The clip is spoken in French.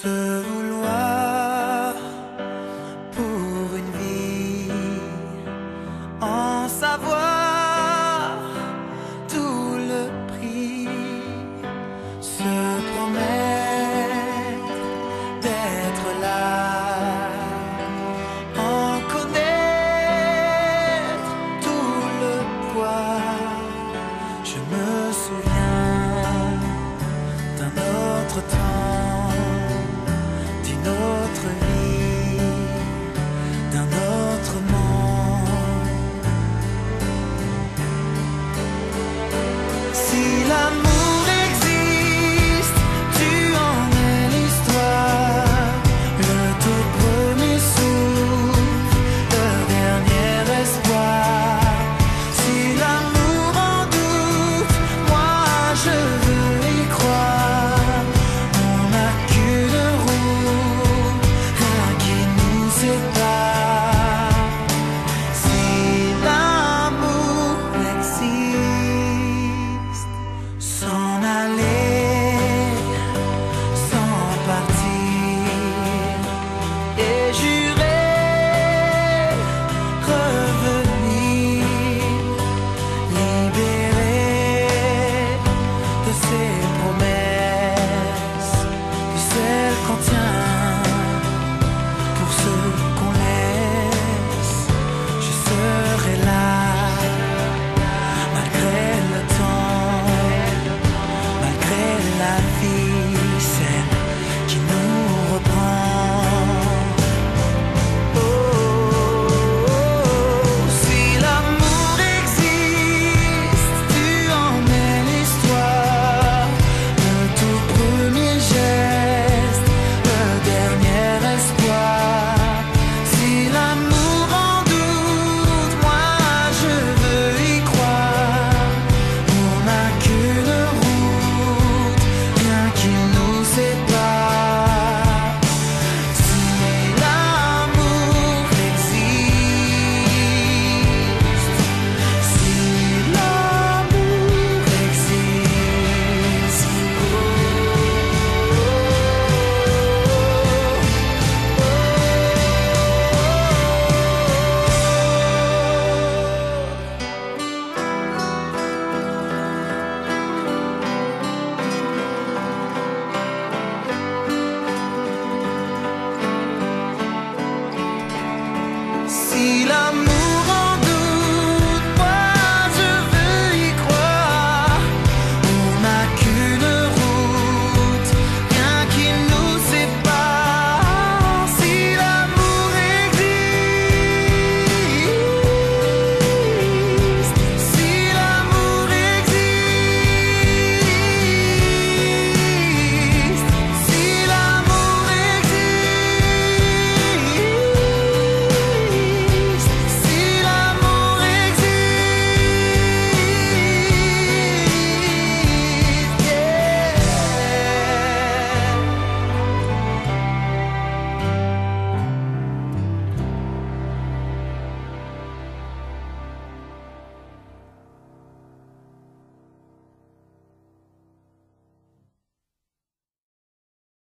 Sir. la vie, celle qui nous reprend. see love.